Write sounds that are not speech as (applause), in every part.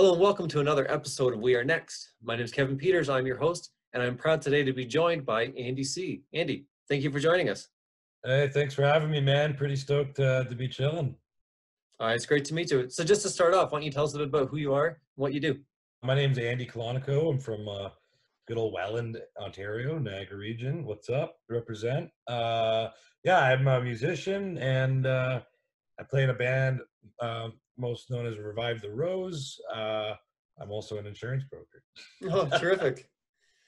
Hello and welcome to another episode of We Are Next. My name is Kevan Peters. I'm your host, and I'm proud today to be joined by Andy C. Andy, thank you for joining us. Hey, thanks for having me, man. Pretty stoked uh, to be chilling. Uh, it's great to meet you. So, just to start off, why don't you tell us a bit about who you are, and what you do? My name's Andy Colonico. I'm from uh, good old Welland, Ontario, Niagara region. What's up? Represent. Uh, yeah, I'm a musician and uh, I play in a band uh, most known as Revive the Rose. Uh, I'm also an insurance broker. (laughs) Oh, terrific.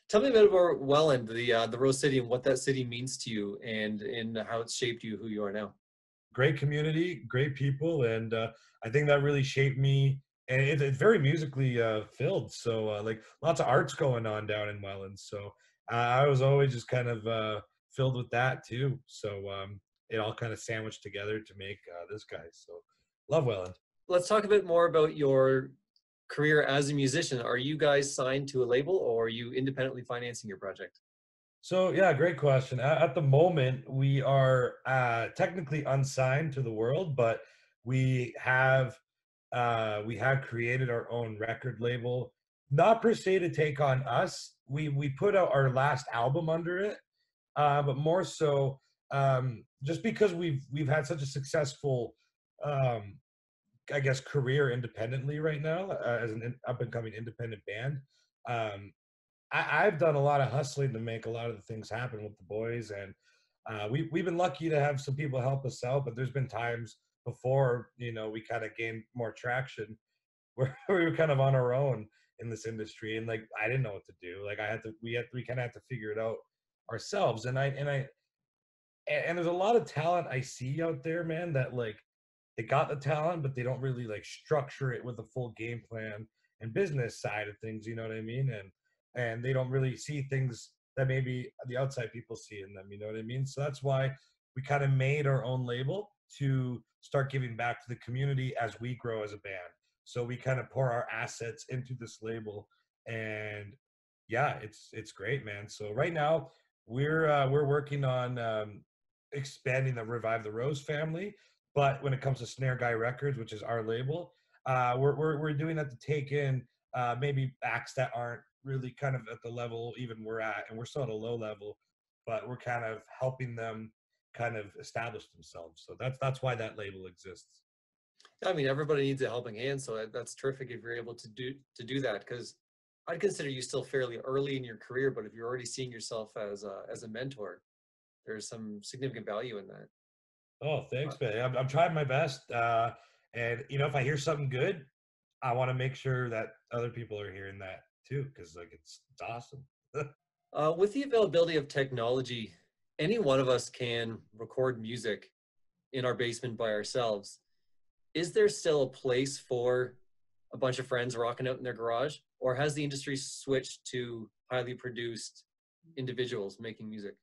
Tell me a bit about Welland, the uh, the Rose City, and what that city means to you, and and how it's shaped you, who you are now. Great community, great people, and uh, I think that really shaped me. And it, it's very musically uh, filled, so uh, like lots of arts going on down in Welland. So uh, I was always just kind of uh, filled with that too. So um, it all kind of sandwiched together to make uh, this guy. So love Welland. Let's talk a bit more about your career as a musician. Are you guys signed to a label, or are you independently financing your project? So yeah, great question. At, the moment, we are uh, technically unsigned to the world, but we have uh, we have created our own record label. Not per se to take on us. We we put out our last album under it, uh, but more so um, just because we've we've had such a successful um, I guess career independently right now uh, as an up and coming independent band. Um, I, have done a lot of hustling to make a lot of the things happen with the boys, and uh, we we've been lucky to have some people help us out. But there's been times before you know we kind of gained more traction (laughs) where we were kind of on our own in this industry, and like I didn't know what to do. Like I had to we had we kind of had to figure it out ourselves, and I and I and there's a lot of talent I see out there, man, that like they got the talent, but they don't really like structure it with a full game plan and business side of things. You know what I mean? And and they don't really see things that maybe the outside people see in them. You know what I mean? So that's why we kind of made our own label to start giving back to the community as we grow as a band. So we kind of pour our assets into this label, and yeah, it's it's great, man. So right now we're uh, we're working on um, expanding the Revive the Rose family. But when it comes to Snare Guy Records, which is our label, uh, we're, we're, we're doing that to take in uh, maybe acts that aren't really kind of at the level even we're at, and we're still at a low level, but we're kind of helping them kind of establish themselves. So that's that's why that label exists. I mean, everybody needs a helping hand, so that's terrific if you're able to do to do that. Because I'd consider you still fairly early in your career, but if you're already seeing yourself as a, as a mentor, there's some significant value in that. Oh, thanks, man. I'm, I'm trying my best. Uh, and you know, if I hear something good, I want to make sure that other people are hearing that too, because like it's it's awesome. (laughs) uh, with the availability of technology, any one of us can record music in our basement by ourselves. Is there still a place for a bunch of friends rocking out in their garage, or has the industry switched to highly produced individuals making music?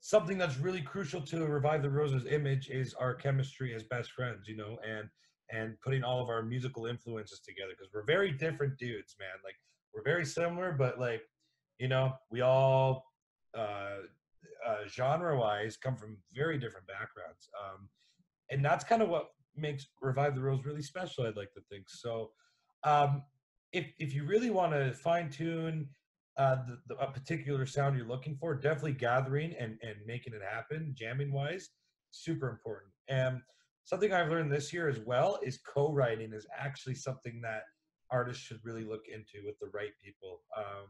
Something that's really crucial to revive the roses image is our chemistry as best friends you know and and putting all of our musical influences together because we're very different dudes man. Like we're very similar but like you know we all uh, uh genre wise come from very different backgrounds um and that's kind of what makes revive the rose really special i'd like to think. So um if if you really want to fine tune uh, the, the, a particular sound you're looking for, definitely gathering and, and making it happen, jamming wise, super important. And something I've learned this year as well is co-writing is actually something that artists should really look into with the right people. Um,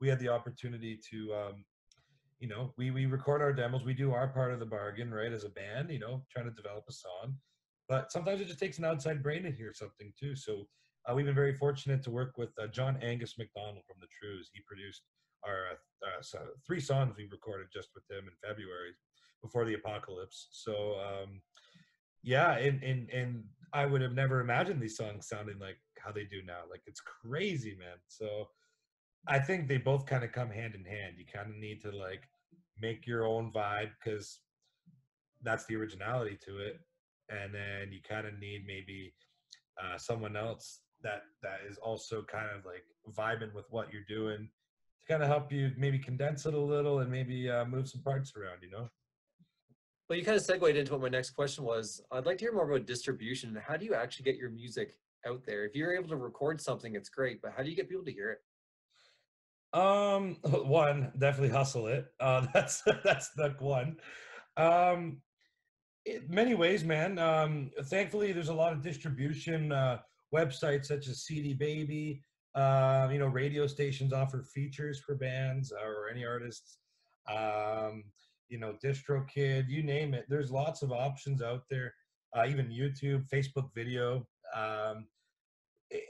we had the opportunity to, um, you know, we we record our demos, we do our part of the bargain, right, as a band, you know, trying to develop a song. But sometimes it just takes an outside brain to hear something too. So uh, we've been very fortunate to work with uh, John Angus MacDonald from the Trews. He produced our uh, uh three songs we recorded just with him in February before the apocalypse. So um, yeah, and, and and I would have never imagined these songs sounding like how they do now. Like it's crazy, man. So I think they both kind of come hand in hand. You kind of need to like make your own vibe because that's the originality to it, and then you kind of need maybe uh, someone else that that is also kind of like vibing with what you're doing to kind of help you maybe condense it a little and maybe uh, move some parts around you know well you kind of segued into what my next question was i'd like to hear more about distribution how do you actually get your music out there? If you're able to record something, it's great, but how do you get people to hear it? Um, (laughs) one definitely hustle it. Uh, (laughs) that's that's the one. Um, in many ways, man. Um, thankfully, there's a lot of distribution uh, websites such as CD Baby. Uh, you know, radio stations offer features for bands or any artists. Um, you know, DistroKid, you name it. There's lots of options out there. Uh, even YouTube, Facebook video. Um,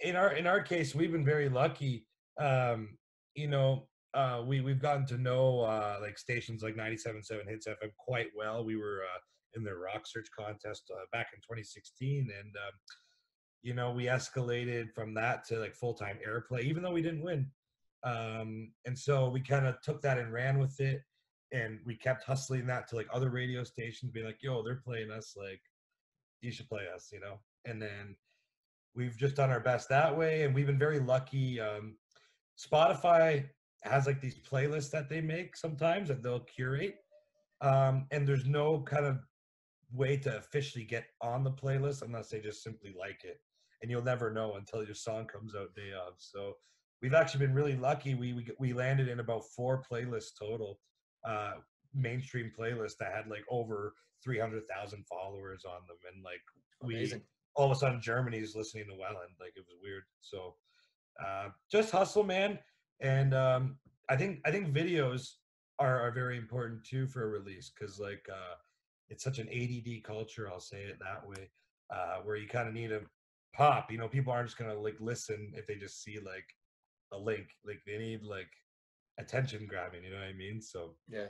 in our in our case, we've been very lucky. Um, you know, uh, we we've gotten to know uh, like stations like 97.7 Hits FM quite well. We were uh, in their Rock Search contest uh, back in 2016, and um, you know we escalated from that to like full time airplay, even though we didn't win. Um, and so we kind of took that and ran with it, and we kept hustling that to like other radio stations, being like, "Yo, they're playing us, like you should play us," you know. And then we've just done our best that way, and we've been very lucky. Um, Spotify has like these playlists that they make sometimes that they'll curate. Um, and there's no kind of way to officially get on the playlist unless they just simply like it. And you'll never know until your song comes out day of. So we've actually been really lucky. We we, we landed in about four playlists total, uh, mainstream playlists that had like over 300,000 followers on them. And like Amazing. we all of a sudden Germany's listening to Welland. Like it was weird. So uh, just hustle, man. And um, I think I think videos are, are very important too for a release because like uh, it's such an ADD culture. I'll say it that way, uh, where you kind of need a pop. You know, people aren't just gonna like listen if they just see like a link. Like they need like attention grabbing. You know what I mean? So Yeah.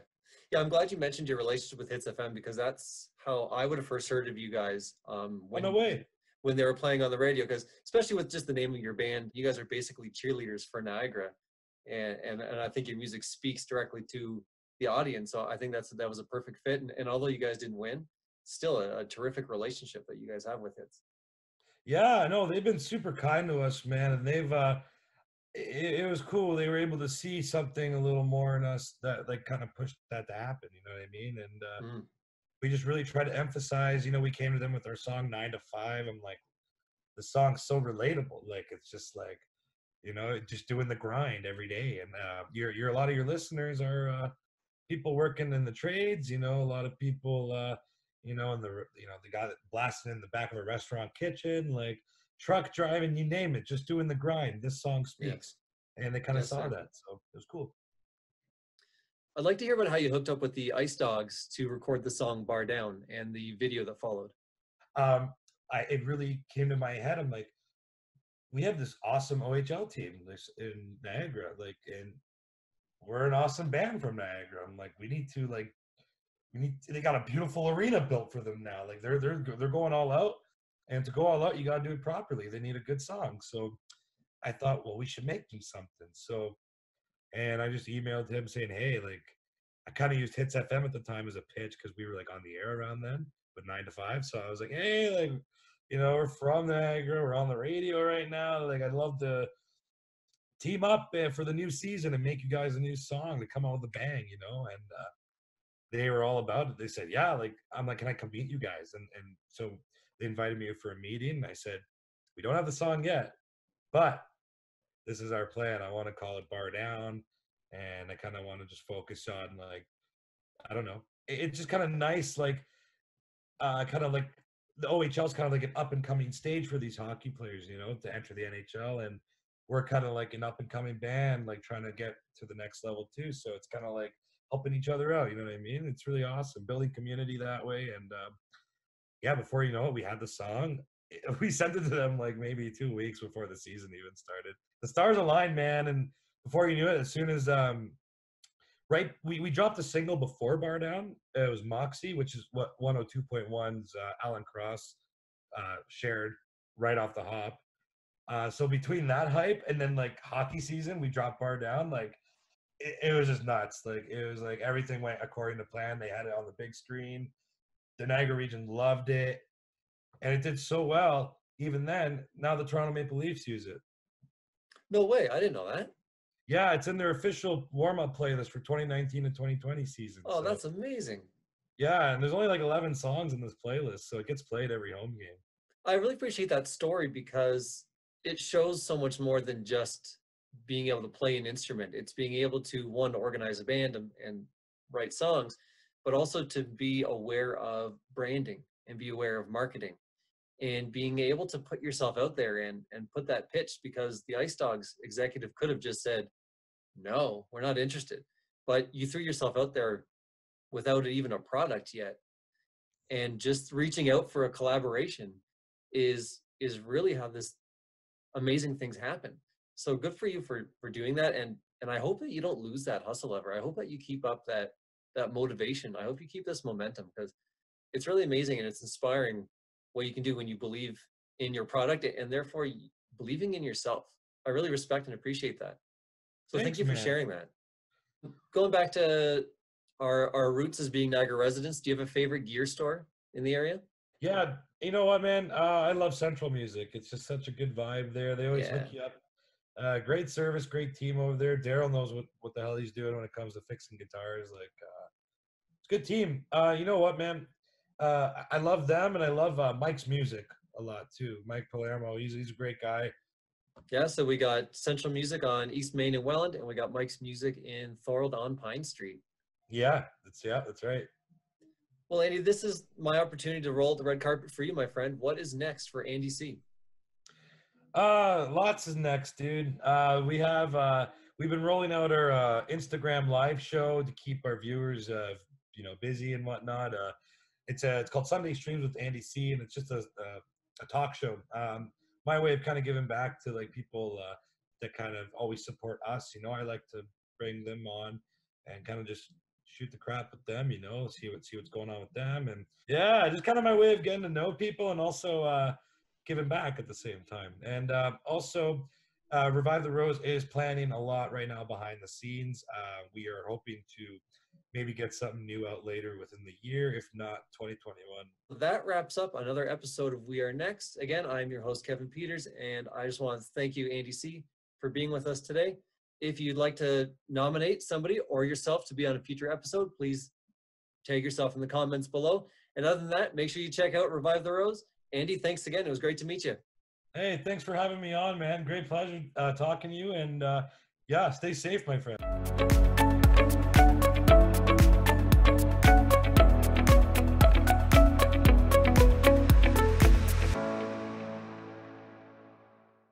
Yeah, I'm glad you mentioned your relationship with Hits FM because that's how I would have first heard of you guys um, oh, when, no way. when they were playing on the radio. Because especially with just the name of your band, you guys are basically cheerleaders for Niagara, and and, and I think your music speaks directly to the audience. So I think that's that was a perfect fit. And, and although you guys didn't win, still a, a terrific relationship that you guys have with Hits. Yeah, no, they've been super kind to us, man, and they've uh it, it was cool. They were able to see something a little more in us that like kind of pushed that to happen, you know what I mean? And uh Mm. we just really try to emphasize, you know, we came to them with our song 9 to 5. I'm like the song's so relatable. Like it's just like you know, just doing the grind every day and uh you're you're a lot of your listeners are uh people working in the trades, you know, a lot of people uh you know, and the you know, the guy that blasted in the back of a restaurant kitchen, like truck driving, you name it, just doing the grind. This song Yeah. speaks. And they kind of saw that. So it was cool. I'd like to hear about how you hooked up with the Ice Dogs to record the song "Bar Down" and the video that followed. Um, I it really came to my head. I'm like, we have this awesome OHL team this in Niagara, like, and we're an awesome band from Niagara. I'm like, we need to like, need. They got a beautiful arena built for them now. Like they're they're they're going all out, and to go all out, you got to do it properly. They need a good song. So I thought, well, we should make them something. So, and I just emailed him saying, hey, like, I kind of used Hits FM at the time as a pitch because we were like on the air around then with nine to five. So I was like, hey, like, you know, we're from Niagara, we're on the radio right now. Like, I'd love to team up uh, for the new season and make you guys a new song to come out with a bang, you know. And uh, they were all about it. They said, yeah, like, I'm like, can I come meet you guys? And and so they invited me for a meeting. I said, we don't have the song yet, but this is our plan. I want to call it Bar Down, and I kind of want to just focus on like, I don't know. It- It's just kind of nice, like, uh, kind of like the OHL is kind of like an up and coming stage for these hockey players, you know, to enter the NHL, and we're kind of like an up and coming band, like trying to get to the next level too. So it's kind of like helping each other out. You know what I mean? It's really awesome building community that way, and um, yeah, before you know it, we had the song. (laughs) We sent it to them like maybe two weeks before the season even started. The stars aligned, man, and before you knew it, as soon as um, right, we, we dropped a single before Bar Down. It was Moxie, which is what 102.1's uh, Alan Cross uh, shared right off the hop. Uh, so between that hype and then like hockey season, we dropped Bar Down. Like it, it was just nuts. Like it was like everything went according to plan. They had it on the big screen. The Niagara region loved it, and it did so well. Even then, now the Toronto Maple Leafs use it. No way, I didn't know that. Yeah, it's in their official warm-up playlist for 2019 and 2020 season. Oh, so- that's amazing. yeah, and there's only like 11 songs in this playlist, so it gets played every home game. I really appreciate that story because it shows so much more than just being able to play an instrument. It's being able to one organize a band and, and write songs, but also to be aware of branding and be aware of marketing and being able to put yourself out there and and put that pitch because the ice dogs executive could have just said no we're not interested. But you threw yourself out there without even a product yet. And just reaching out for a collaboration is is really how this amazing things happen so good for you for for doing that and and i hope that you don't lose that hustle ever i hope that you keep up that that motivation i hope you keep this momentum because it's really amazing and it's inspiring what you can do when you believe in your product and therefore believing in yourself i really respect and appreciate that so Thanks, thank you for man. sharing that going back to our our roots as being niagara residents do you have a favorite gear store in the area Yeah, you know what, man? Uh, I love Central Music. It's just such a good vibe there. They always hook you up. Uh, great service, great team over there. Daryl knows what, what the hell he's doing when it comes to fixing guitars. Like, uh, it's a good team. Uh, you know what, man? Uh, I love them, and I love uh, Mike's music a lot too. Mike Palermo, he's he's a great guy. yeah so we got central music on east main and welland and we got mike's music in thorold on pine street Yeah, that's yeah, that's right. well andy this is my opportunity to roll the red carpet for you my friend what is next for andy c Uh, lots is next, dude. Uh, we have uh, we've been rolling out our uh, Instagram live show to keep our viewers, uh, you know, busy and whatnot. Uh, it's a it's called Sunday Streams with Andy C, and it's just a a, a talk show. Um, my way of kind of giving back to like people uh, that kind of always support us. You know, I like to bring them on and kind of just shoot the crap with them. You know, see what see what's going on with them, and yeah, just kind of my way of getting to know people and also. Uh, giving back at the same time. And uh, also, uh, Revive the Rose is planning a lot right now behind the scenes. Uh, we are hoping to maybe get something new out later within the year, if not 2021. that wraps up another episode of We Are Next. Again, I'm your host, Kevan Peters, and I just want to thank you, Andy C., for being with us today. If you'd like to nominate somebody or yourself to be on a future episode, please tag yourself in the comments below. And other than that, make sure you check out Revive the Rose. Andy, thanks again. It was great to meet you. Hey, thanks for having me on, man. Great pleasure uh, talking to you. And uh, yeah, stay safe, my friend.